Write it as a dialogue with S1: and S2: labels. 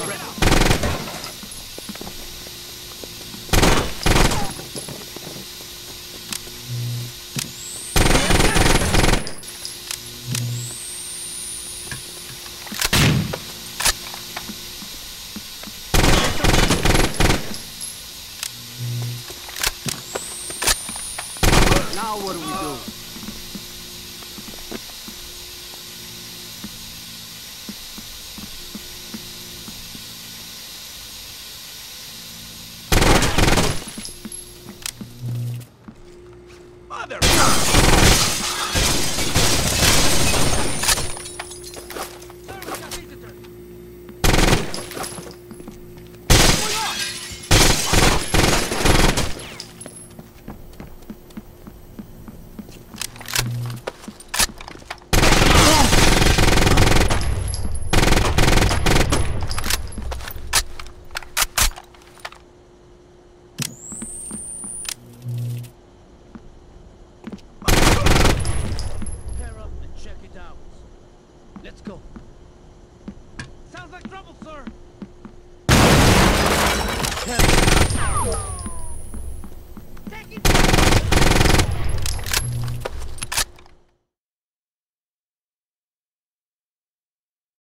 S1: Now what do we do? Mother! Let's go. Sounds like trouble, sir.